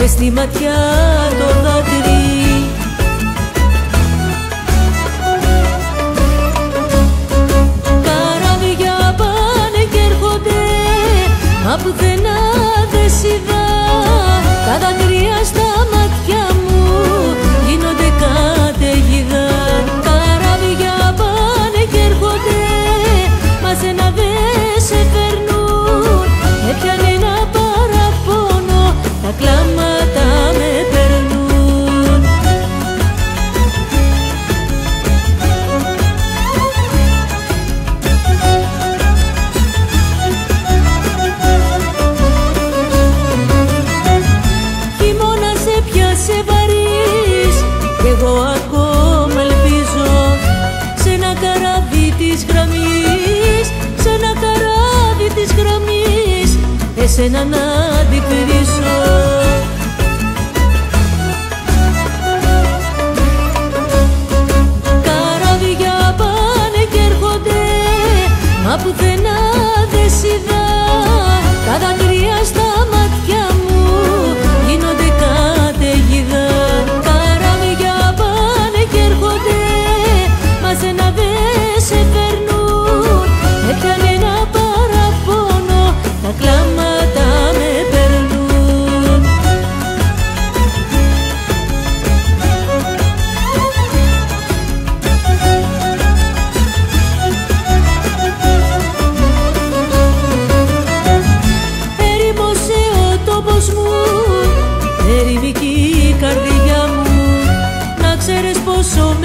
και στη ματιά το δάκρυ. Καραβιά πάνε και έρχονται απ' δεν είδα τα δάκρυ cena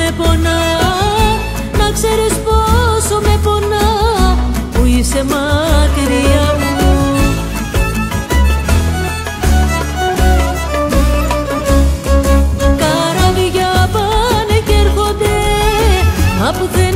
με πονά. Να ξέρεις πόσο με πονά που είσαι μακριά μου. Καραβιά πάνε και έρχονται από δεν